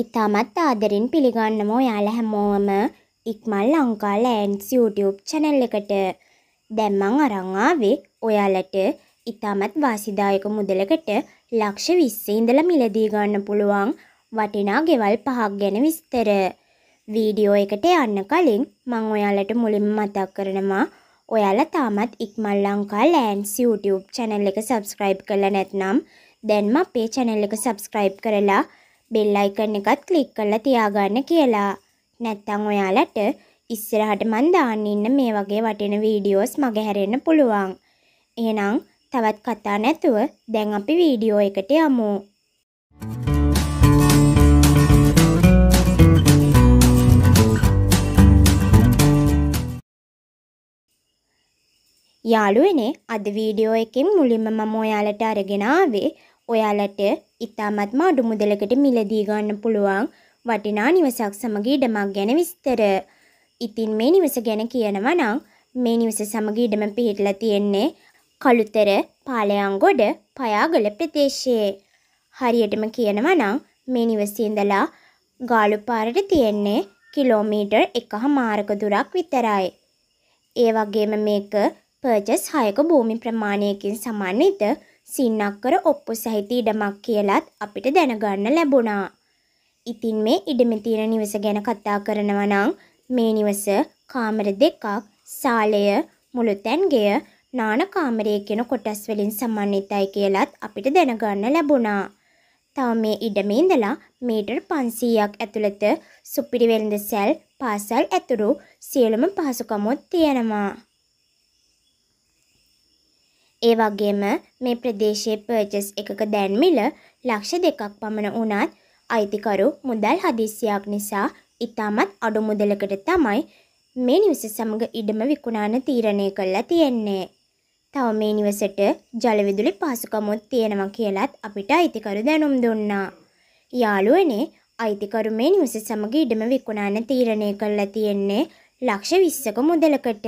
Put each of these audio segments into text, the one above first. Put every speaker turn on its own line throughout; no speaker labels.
ඉතාමත් ආදරෙන් පිළිගන්නවා ඔයාලා හැමෝම Ikmal Lanka lands YouTube channel එකට. දැන් මං අරන් ආවේ ඔයාලට ඉතාමත් වාසිදායක මුදලකට ලක්ෂ 20 ඉඳලා මිලදී ගන්න පුළුවන් වටිනා ගෙවල් පහක් ගැන විස්තර. වීඩියෝ එකට යන්න කලින් මං ඔයාලට මුලින්ම මතක් කරනවා ඔයාලා තාමත් Ikmal Lanka lands YouTube channel එක subscribe කරලා නැත්නම් දැන්ම අපේ channel එක subscribe කරලා බෙල් අයිකන් එකත් ක්ලික් කරලා තියාගන්න කියලා. නැත්තම් ඔයාලට ඉස්සරහට මන් දාන්න ඉන්න මේ වගේ වටින වීඩියෝස් මගහැරෙන්න පුළුවන්. එහෙනම් තවත් කතා නැතුව දැන් අපි වීඩියෝ එකට යමු. යාළුවනේ අද වීඩියෝ එකෙන් මුලින්ම මම ඔයාලට අරගෙන ආවේ ඔයාලට ඉතාමත්ම අඩු මුදලකට මිලදී ගන්න පුළුවන් වටිනා නිවසක් සමග ඉඩමක් ගැන විස්තර. ඉතින් මේ නිවස ගැන කියනවා නම් මේ නිවස සමග ඉඩම පිහිටලා තියෙන්නේ කළුතර පාලයන්ගොඩ පයාගල ප්‍රදේශයේ. හරියටම කියනවා නම් මේ නිවසේ ඉඳලා ගාලු පාරට තියෙන්නේ කිලෝමීටර් එකහමාරක දුරක් විතරයි. ඒ වගේම මේක පර්චස් 6ක භූමි ප්‍රමාණයකින් සමන්විත සින්නක්කර ඔප්පු සහිත ඉඩමක් කියලත් අපිට දැනගන්න ලැබුණා. ඉතින් මේ ඉඩමේ තියෙන නිවස ගැන කතා කරනවා නම් මේ නිවස කාමර දෙකක්, සාලය, මුළුතැන්ගෙය, නාන කාමරය කියන කොටස් වලින් සමන්විතයි කියලත් අපිට දැනගන්න ලැබුණා. තව මේ ඉඩමේ ඉඳලා මීටර් 500ක් ඇතුළත සුපිරි වෙළඳ සැල්, පාසල් ඇතුළු සියලුම පහසුකමුත් තියෙනවා. ඒ වගේම මේ ප්‍රදේශයේ පර්චස් එකක දැන් මිල ලක්ෂ දෙකක් පමණ වුණත් අයිතිකරු මුදල් හදිස්සියක් නිසා ඉතාමත් අඩු මුදලකට තමයි මේ නිවස සමග ඉඩම විකුණන්න තීරණය කළා තියෙන්නේ. තව මේ නිවසට ජලවිදුලි පහසුකමුත් තියෙනවා කියලත් අපිට අයිතිකරු දැනුම් දුන්නා. යාළුවනේ අයිතිකරු මේ නිවස සමග ඉඩම විකුණන්න තීරණය කළා තියෙන්නේ ලක්ෂ 20ක මුදලකට.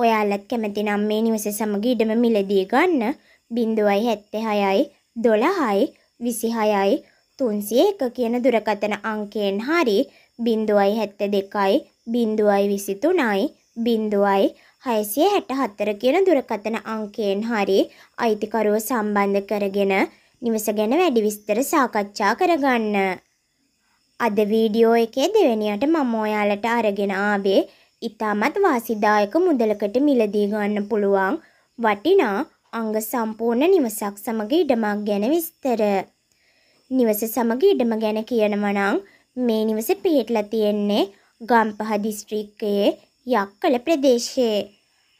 ඔයාලත් කැමති නම් මේ නිවස සමග ඉඩම මිලදී ගන්න 076යි 12යි 26යි 301 කියන දුරකථන අංකයෙන් හරි 072යි 023යි 0යි 664 කියන දුරකථන අංකයෙන් හරි අයිතිකරුව සම්බන්ධ කරගෙන නිවස ගැන වැඩි විස්තර සාකච්ඡා කරගන්න. අද වීඩියෝ එකේ දෙවෙනියට මම ඔයාලට අරගෙන ආවේ ඉතාමත් වාසිදායක මුදලකට මිලදී ගන්න පුළුවන් වටිනා අංග සම්පූර්ණ නිවසක් සමග ඉඩමක් ගැන විස්තර. නිවස සමග ඉඩම ගැන කියනවා නම් මේ නිවස පිහිටලා තියෙන්නේ ගම්පහ දිස්ත්‍රික්කයේ යක්කල ප්‍රදේශයේ.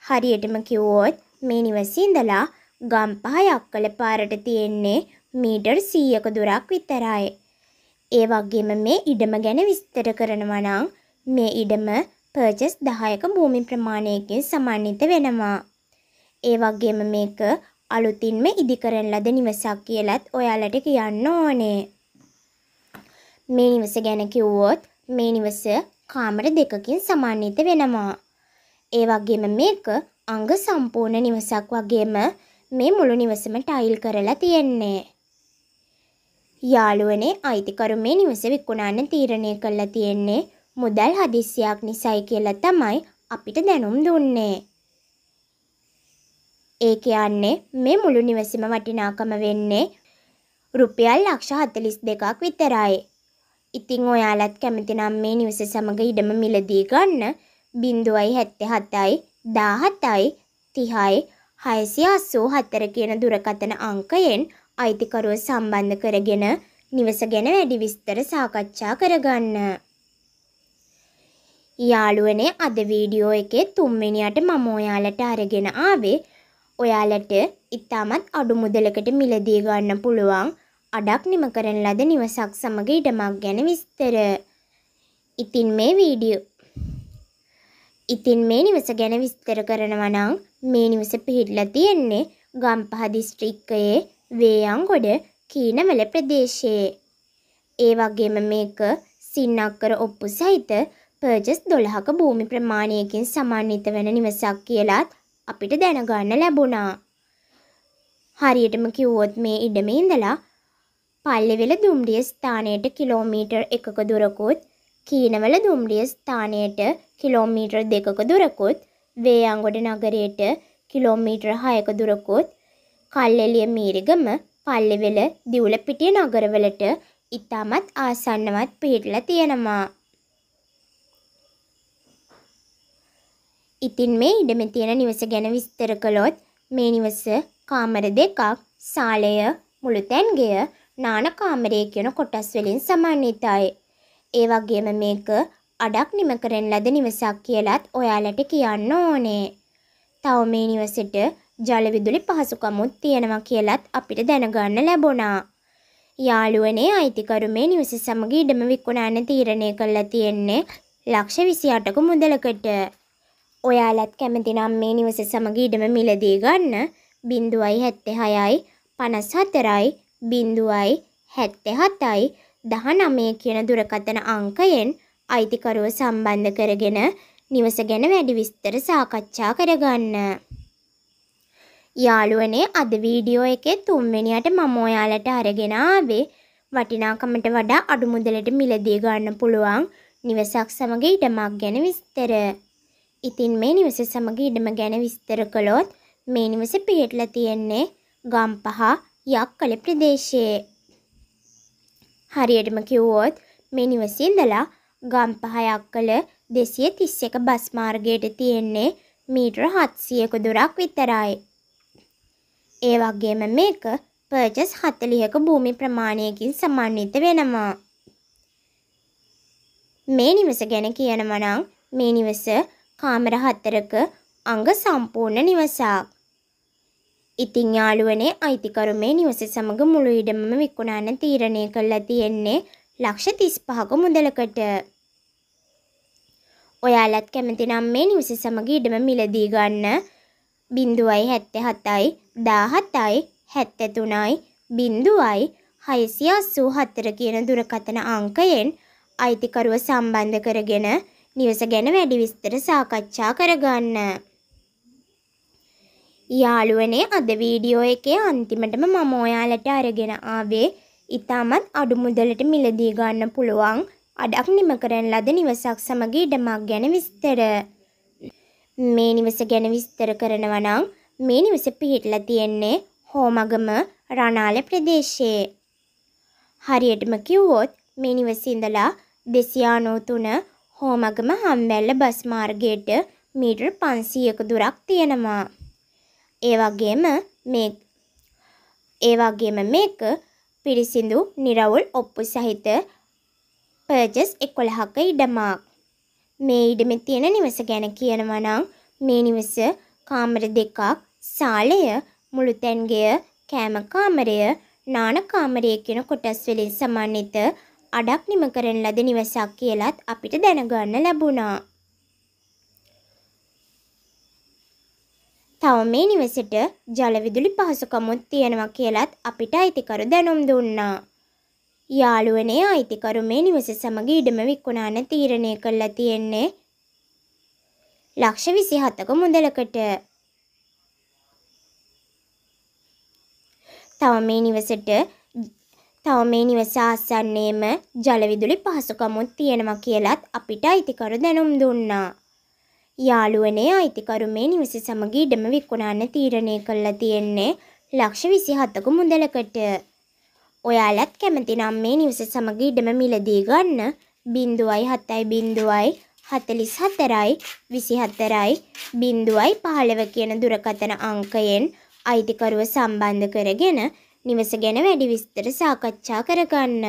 හරියටම කිව්වොත් මේ නිවසේ ඉඳලා ගම්පහ යක්කල පාරට තියෙන්නේ මීටර් 100ක දුරක් විතරයි. ඒ වගේම මේ ඉඩම ගැන විස්තර කරනවා නම් මේ ඉඩම පර්චස් 10ක භූමි ප්‍රමාණයකින් සමන්විත වෙනවා. ඒ වගේම මේක අලුතින්ම ඉදිකරන ලද නිවසක් කියලත් ඔයාලට කියන්න ඕනේ. මේ නිවස ගැන කිව්වොත් මේ නිවස කාමර දෙකකින් සමන්විත වෙනවා. ඒ වගේම මේක අංග සම්පූර්ණ නිවසක් වගේම මේ මුළු නිවසම ටයිල් කරලා තියෙන්නේ. යාළුවනේ අයිතිකරු මේ නිවස විකුණන්න තීරණය කළා තියෙන්නේ මුදල් හදිස්සියක් නිසයි කියලා තමයි අපිට දැනුම් දුන්නේ. ඒ කියන්නේ මේ මුළු නිවසේම වටිනාකම වෙන්නේ රුපියල් ලක්ෂ 42ක් විතරයි. ඉතින් ඔයාලත් කැමති නම් මේ නිවස සමග ඉඩම මිලදී ගන්න 077යි 17යි 30යි 684 කියන දුරකථන අංකයෙන් අයිතිකරුව සම්බන්ධ කරගෙන නිවස ගැන වැඩි විස්තර සාකච්ඡා කරගන්න. යාළුවනේ අද වීඩියෝ එකේ තුන්වෙනියට මම ඔයාලට අරගෙන ආවේ ඔයාලට ඉතාමත් අඩු මුදලකට මිලදී ගන්න පුළුවන් අඩක් නිම කරන ලද නිවසක් සමග ඉඩමක් ගැන විස්තර. ඉතින් මේ වීඩියෝ ඉතින් මේ නිවස ගැන විස්තර කරනවා නම් මේ නිවස පිහිටලා තියෙන්නේ ගම්පහ දිස්ත්‍රික්කයේ වේයන්ගොඩ කීනවල ප්‍රදේශයේ. ඒ වගේම මේක සින්නක්කර ඔප්පු සහිත පර්චස් 12ක භූමි ප්‍රමාණයකින් සමන්විත වෙන නිවසක් කියලත් අපිට දැනගන්න ලැබුණා. හරියටම කිව්වොත් මේ ඉඩමේ ඉඳලා පල්ලිවෙල දුම්රිය ස්ථානයට කිලෝමීටර් එකක දුරකුත් කීනවල දුම්රිය ස්ථානයට කිලෝමීටර් දෙකක දුරකුත් වේයංගොඩ නගරයට කිලෝමීටර් හයක දුරකුත් කල්ලෙලිය මීරිගම පල්ලිවෙල දිවුලපිටිය නගරවලට ඉතාමත් ආසන්නවත් පිහිටලා තියෙනවා. ඉතින් මේ ඉඩමේ තියෙන නිවස ගැන විස්තර කළොත් මේ නිවස කාමර දෙකක් සාලය මුළුතැන්ගෙය නාන කාමරය කියන කොටස් වලින් සමන්විතයි. ඒ වගේම මේක අඩක් නිම කරන ලද නිවසක් කියලත් ඔයාලට කියන්න ඕනේ. තව මේ නිවසට ජල විදුලි පහසුකමුත් තියෙනවා කියලත් අපිට දැනගන්න ලැබුණා. යාළුවනේ අයිතිකරු මේ නිවස සමග ඉඩම විකුණන්න තීරණය කරලා තියෙන්නේ ලක්ෂ 28ක මුදලකට. ඔයාලත් කැමති නම් මේ නිවස සමග ඉඩම මිලදී ගන්න 0.76යි 54යි 0.77යි 19 කියන දුරකථන අංකයෙන් අයිතිකරුව සම්බන්ධ කරගෙන නිවස ගැන වැඩි විස්තර සාකච්ඡා කරගන්න. යාළුවනේ අද වීඩියෝ එකේ තුන්වෙනියට මම ඔයාලට අරගෙන ආවේ වටිනාකමට වඩා අඩු මුදලට මිලදී ගන්න පුළුවන් නිවසක් සමග ඉඩමක් ගැන විස්තර. ඉතින් මේ නිවස සමග ඉඩම ගැන විස්තර කළොත් මේ නිවස පිහිටලා තියෙන්නේ ගම්පහ යක්කල ප්‍රදේශයේ. හරියටම කිව්වොත් මේ නිවසේ ඉඳලා ගම්පහ යක්කල 231 බස් මාර්ගයට තියෙන්නේ මීටර 700ක දුරක් විතරයි. ඒ වගේම මේක පර්චස් 40ක භූමි ප්‍රමාණයකින් සමන්විත වෙනවා. මේ නිවස ගැන කියනවා නම් මේ නිවස කාමර හතරක අංග සම්පූර්ණ නිවසක්. ඉතින් යාළුවනේ අයිතිකරු මේ නිවස සමග මුළු ඉඩමම විකුණන්න තීරණය කළා තියෙන්නේ ලක්ෂ 35ක මුදලකට. ඔයාලත් කැමති නම් මේ නිවස සමග ඉඩම මිලදී ගන්න 0.77යි 17යි 73යි 0යි 684 කියන දුරකථන අංකයෙන් අයිතිකරුව සම්බන්ධ කරගෙන නිවස ගැන වැඩි විස්තර සාකච්ඡා කරගන්න. යාළුවනේ අද වීඩියෝ එකේ අන්තිමටම මම ඔයාලට අරගෙන ආවේ ඉතාමත් අඩු මුදලට මිලදී ගන්න පුළුවන් අඩක් නිම කරන ලද නිවසක් සමග ඉඩමක් ගැන විස්තර. මේ නිවස ගැන විස්තර කරනවා නම් මේ නිවස පිහිටලා තියෙන්නේ හෝමගම රණාල ප්‍රදේශයේ. හරියටම කිව්වොත් මේ නිවසේ ඉඳලා 293 හෝමගම හම්බැල්ල බස් මාර්ගයට මීටර් 500ක දුරක් තියෙනවා. ඒ වගේම මේ ඒ වගේම මේක පිරිසිදු නිරවුල් ඔප්පු සහිත පර්චස් 11ක ඉඩමක්. මේ ඉඩමේ තියෙන නිවස ගැන කියනවා නම් මේ නිවස කාමර දෙකක්, සාලය, මුළුතැන්ගෙය, කෑම කාමරය, නාන කාමරය කියන කොටස් වලින් සමන්විත අඩක් නිම කරන ලද නිවසක් කියලත් අපිට දැනගන්න ලැබුණා. තව මේ නිවසට ජල විදුලි පහසුකමුත් තියෙනවා කියලත් අපිට අයිතිකරු දැනුම් දුන්නා. යාළුවනේ අයිතිකරු මේ නිවස සමග ඉඩම විකුණන්න තීරණය කළා තියෙන්නේ ලක්ෂ 27ක මුදලකට. තව මේ නිවසට තව මේ නිවස ආසන්නයේම ජල විදුලි පහසුකමුත් තියෙනවා කියලත් අපිට අයිතිකරු දැනුම් දුන්නා. යාළුවනේ අයිතිකරු මේ නිවස සමග ඉඩම විකුණන්න තීරණය කළා තියෙන්නේ ලක්ෂ 27ක මුදලකට. ඔයාලත් කැමති නම් මේ නිවස සමග ඉඩම මිලදී ගන්න 0.7යි 44යි 24යි 0.15 කියන දුරකථන අංකයෙන් අයිතිකරුව සම්බන්ධ කරගෙන නිවස ගැන වැඩි විස්තර සාකච්ඡා කරගන්න.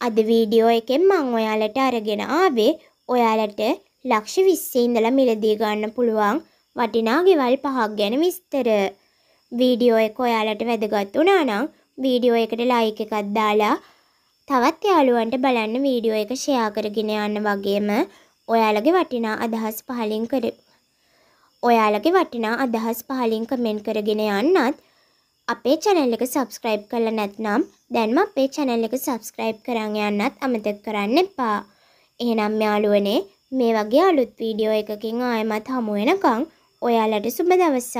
අද වීඩියෝ එකෙන් මං ඔයාලට අරගෙන ආවේ ඔයාලට ලක්ෂ 20 ඉඳලා මිලදී ගන්න පුළුවන් වටිනා ගෙවල් පහක් ගැන විස්තර. වීඩියෝ එක ඔයාලට වැදගත් වුණා නම් වීඩියෝ එකට ලයික් එකක් දාලා තවත් යාළුවන්ට බලන්න වීඩියෝ එක ෂෙයා කරගෙන යන්න වගේම ඔයාලගේ වටිනා අදහස් පහලින් කර ඔයාලගේ වටිනා අදහස් පහලින් කමෙන්ට් කරගෙන යන්නත් අපේ channel එක subscribe කරලා නැත්නම් දැන්ම අපේ channel එක subscribe කරන් යන්නත් අමතක කරන්න එපා. එහෙනම් යාළුවනේ මේ වගේ අලුත් වීඩියෝ එකකින් ආයෙමත් හමු වෙනකන් ඔයාලට සුබ දවසක්.